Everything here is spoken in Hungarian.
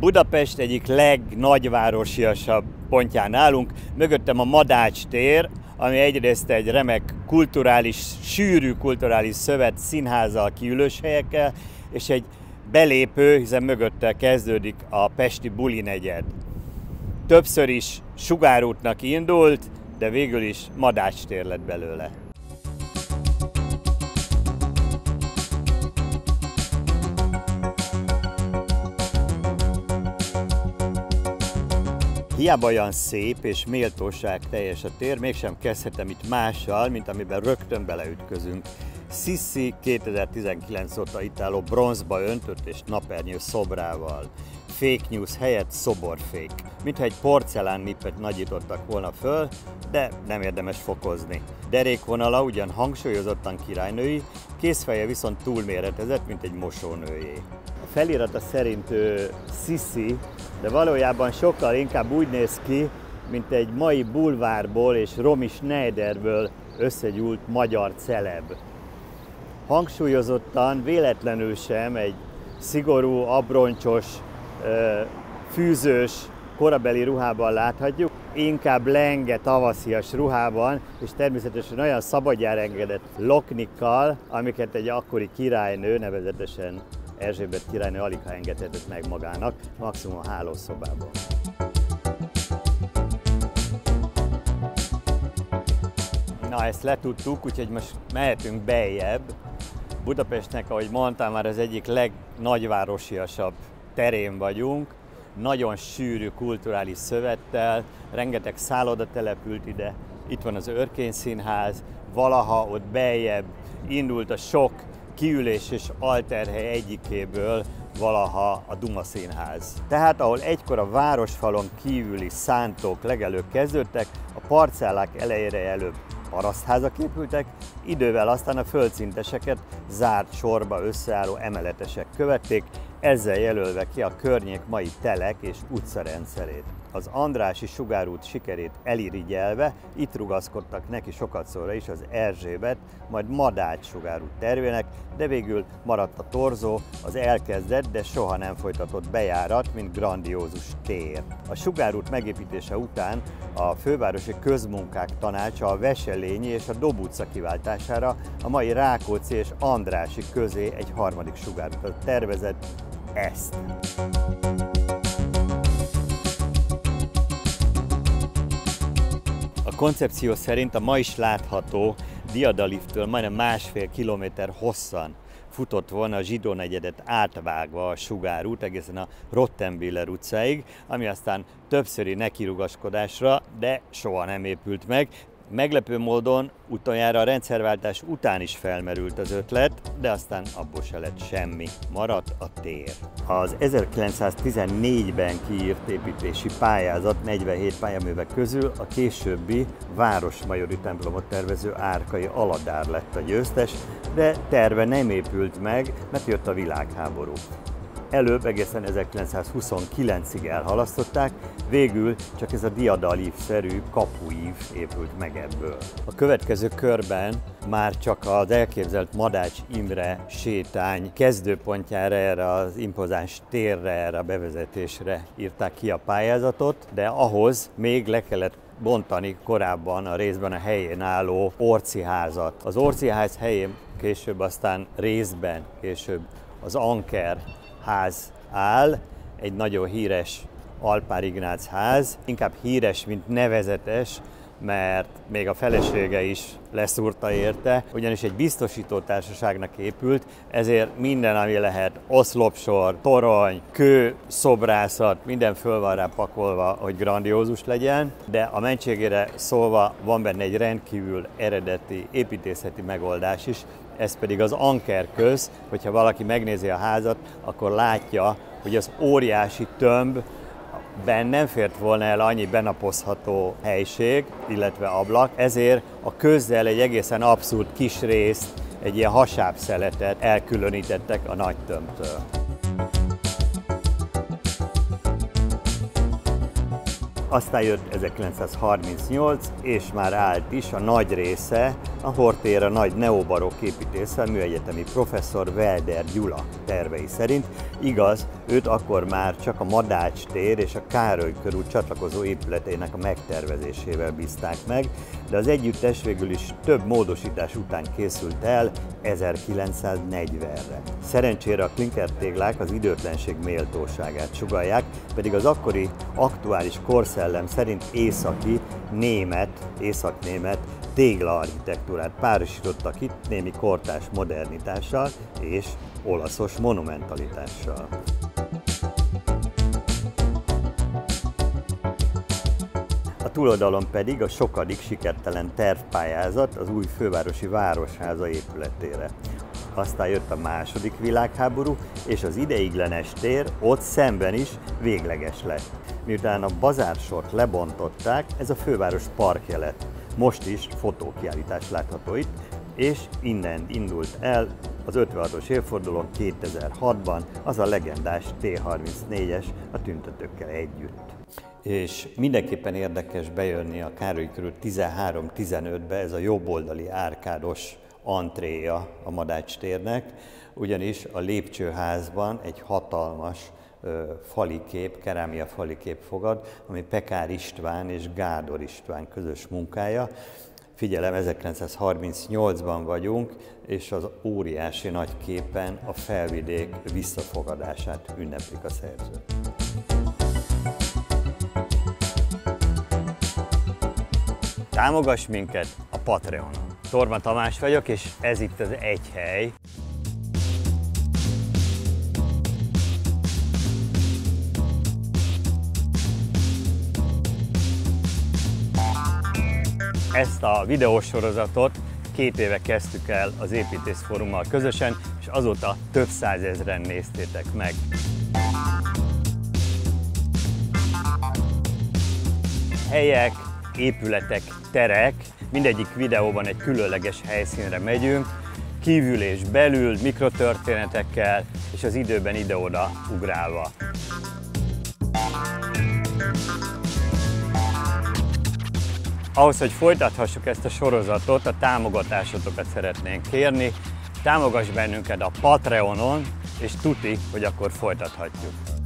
Budapest egyik legnagyvárosiasabb pontján állunk. Mögöttem a Madács tér, ami egyrészt egy remek kulturális, sűrű kulturális szövet színházzal, kiülőshelyekkel, és egy belépő, hiszen mögötte kezdődik a Pesti Buli negyed. Többször is sugárútnak indult, de végül is Madács tér lett belőle. Hiába olyan szép és méltóság teljes a tér, mégsem kezdhetem itt mással, mint amiben rögtön beleütközünk. Sissi 2019 óta itt álló bronzba öntött és napernyő szobrával. Fake news helyett szoborfék. Mintha egy porcelán nippet nagyítottak volna föl, de nem érdemes fokozni. Derékvonala ugyan hangsúlyozottan királynői, készfeje viszont túlméretezett, mint egy mosónőjé. A felirata szerint ő Sissi, de valójában sokkal inkább úgy néz ki, mint egy mai bulvárból és Romi Schneiderből összegyúlt magyar celeb. Hangsúlyozottan, véletlenül sem egy szigorú, abroncsos, fűzős, korabeli ruhában láthatjuk, inkább lenge tavaszias ruhában, és természetesen olyan szabadjára engedett loknikkal, amiket egy akkori királynő, nevezetesen Erzsébet királynő alig ha engedhetett meg magának, maximum a hálószobában. Na, ezt letudtuk, úgyhogy most mehetünk beljebb. Budapestnek, ahogy mondtam, már az egyik legnagyvárosiasabb terén vagyunk, nagyon sűrű kulturális szövettel, rengeteg szálloda települt ide, itt van az Örkény Színház, valaha ott beljebb indult a sok kiülés és alterhely egyikéből valaha a Duma Színház. Tehát ahol egykor a városfalon kívüli szántók legelőbb kezdődtek, a parcellák elejére előbb parasztházak épültek, idővel aztán a földszinteseket zárt sorba összeálló emeletesek követték, ezzel jelölve ki a környék mai telek és utcarendszerét. Az Andrási sugárút sikerét elirigyelve itt rugaszkodtak neki sokat szóra is az Erzsébet, majd Madács sugárút tervének, de végül maradt a torzó, az elkezdett, de soha nem folytatott bejárat, mint grandiózus tér. A sugárút megépítése után a fővárosi közmunkák tanácsa a Veselényi és a Dob utca kiváltására a mai Rákóczi és Andrási közé egy harmadik sugárutat tervezett, ezt. Koncepció szerint a ma is látható Diadaliftől majdnem másfél kilométer hosszan futott volna a zsidó negyedet átvágva a sugárút egészen a Rottenbiller utcáig, ami aztán többszöri nekirugaskodásra, de soha nem épült meg, Meglepő módon utoljára a rendszerváltás után is felmerült az ötlet, de aztán abból se lett semmi. Maradt a tér. Az 1914-ben kiírt építési pályázat 47 pályaművek közül a későbbi Városmajori templomot tervező Árkai Aladár lett a győztes, de terve nem épült meg, mert jött a világháború. Előbb egészen 1929-ig elhalasztották, végül csak ez a diadalív-szerű kapuív épült meg ebből. A következő körben már csak az elképzelt Madács Imre sétány kezdőpontjára, erre az impozáns térre, erre a bevezetésre írták ki a pályázatot, de ahhoz még le kellett bontani korábban a részben a helyén álló Orci házat. Az Orci ház helyén később aztán részben, később az Anker ház áll, egy nagyon híres Alpár Ignác ház, inkább híres, mint nevezetes, mert még a felesége is leszúrta érte, ugyanis egy biztosító társaságnak épült, ezért minden, ami lehet, oszlopsor, torony, kő, szobrászat, minden föl van rá pakolva, hogy grandiózus legyen, de a mentségére szólva van benne egy rendkívül eredeti építészeti megoldás is, ez pedig az Anker köz, hogyha valaki megnézi a házat, akkor látja, hogy az óriási tömb, ben nem fért volna el annyi benapozható helység, illetve ablak, ezért a közzel egy egészen abszurd kis részt, egy ilyen hasábszeletet elkülönítettek a nagy tömbtől. Aztán jött 1938, és már állt is a nagy része A Hortér a nagy neobarok építéssel műegyetemi professzor Welder Gyula tervei szerint. Igaz, őt akkor már csak a Madács tér és a Károly körül csatlakozó épületének a megtervezésével bízták meg, de az együttes végül is több módosítás után készült el 1940-re. Szerencsére a klinkertéglák az időtlenség méltóságát sugalják, pedig az akkori aktuális korszellem szerint északi, német, északnémet tégla architektúrát párosítottak itt némi kortás modernitással és olaszos monumentalitással. A túloldalon pedig a sokadik sikertelen tervpályázat az új fővárosi városháza épületére. Aztán jött a második világháború, és az ideiglenes tér ott szemben is végleges lett. Miután a bazársort lebontották, ez a főváros parkja lett. Most is fotókiállítás látható itt, és innen indult el az 56-os évfordulón 2006-ban az a legendás T-34-es a tüntetőkkel együtt. És mindenképpen érdekes bejönni a Károly körül 13-15-be, ez a jobboldali árkádos antréja a Madács térnek, ugyanis a lépcsőházban egy hatalmas falikép, kerámia falikép fogad, ami Pekár István és Gádor István közös munkája. Figyelem, 1938-ban vagyunk, és az óriási nagy képen a felvidék visszafogadását ünneplik a szerző. Támogass minket a Patreonon! Torma Tamás vagyok, és ez itt az Egy Hely. Ezt a videósorozatot két éve kezdtük el az Építész Fórummal közösen, és azóta több százezren néztétek meg. Helyek, épületek, terek, mindegyik videóban egy különleges helyszínre megyünk, kívül és belül, mikrotörténetekkel, és az időben ide-oda ugrálva. Ahhoz, hogy folytathassuk ezt a sorozatot, a támogatásotokat szeretnénk kérni. Támogass bennünket a Patreonon, és tuti, hogy akkor folytathatjuk.